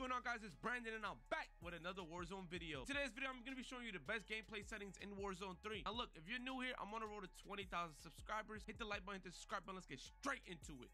going on guys? It's Brandon and I'm back with another Warzone video. Today's video, I'm going to be showing you the best gameplay settings in Warzone 3. Now look, if you're new here, I'm on a road to 20,000 subscribers. Hit the like button, hit the subscribe button. Let's get straight into it.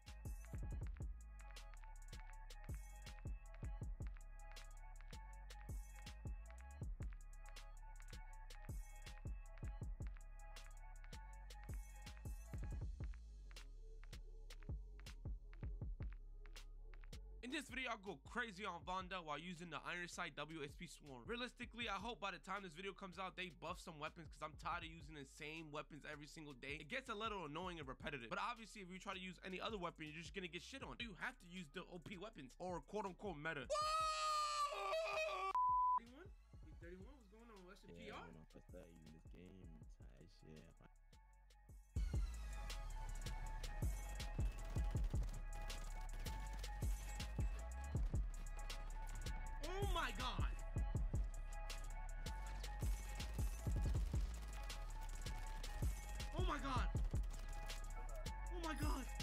In this video, I'll go crazy on Vondel while using the Iron Sight WSP Swarm. Realistically, I hope by the time this video comes out, they buff some weapons because I'm tired of using the same weapons every single day. It gets a little annoying and repetitive. But obviously, if you try to use any other weapon, you're just gonna get shit on. You have to use the OP weapons or quote unquote meta. 31? My god!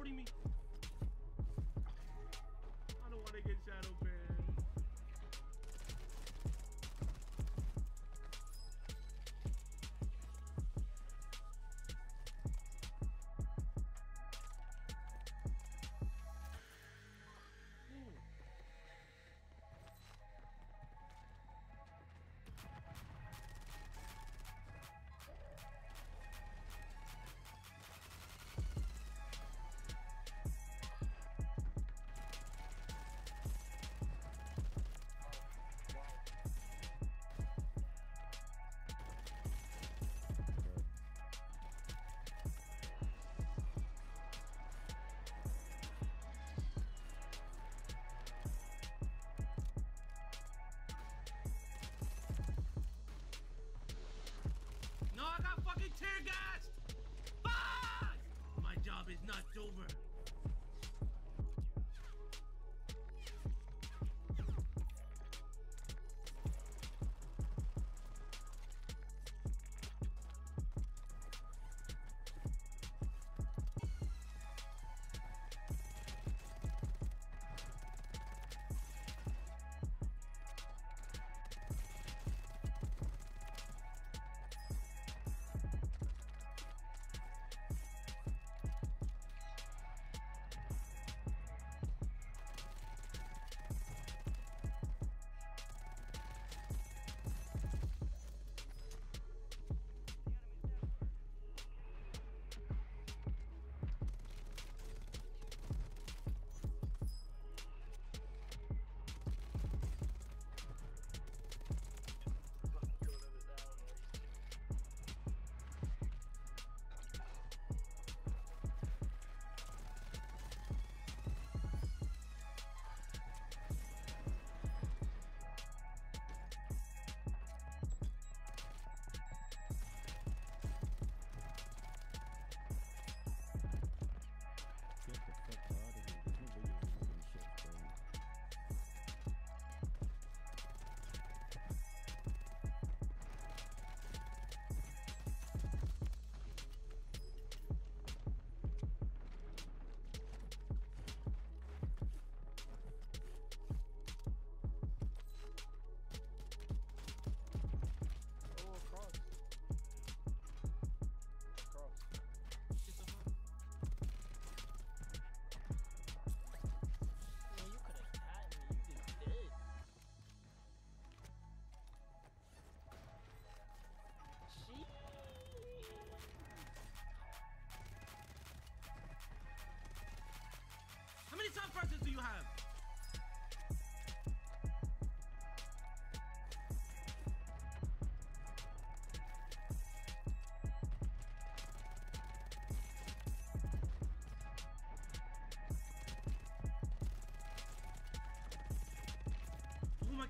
Reporting me. Over.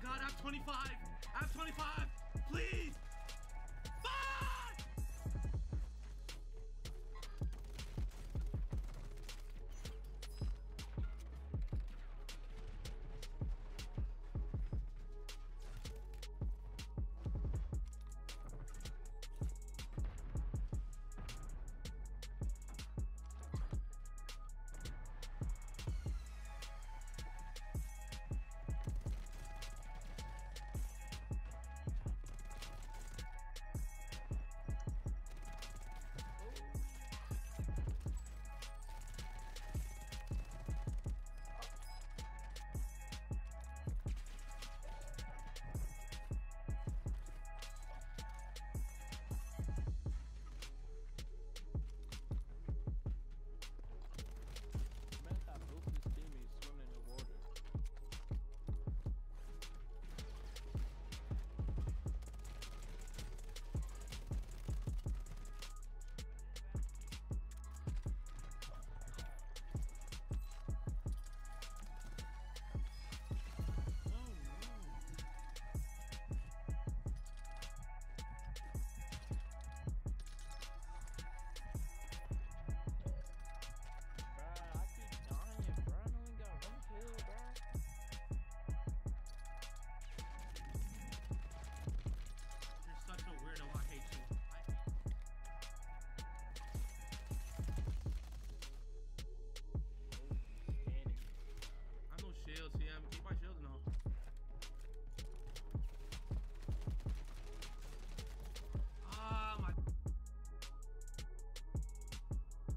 god, I'm 25!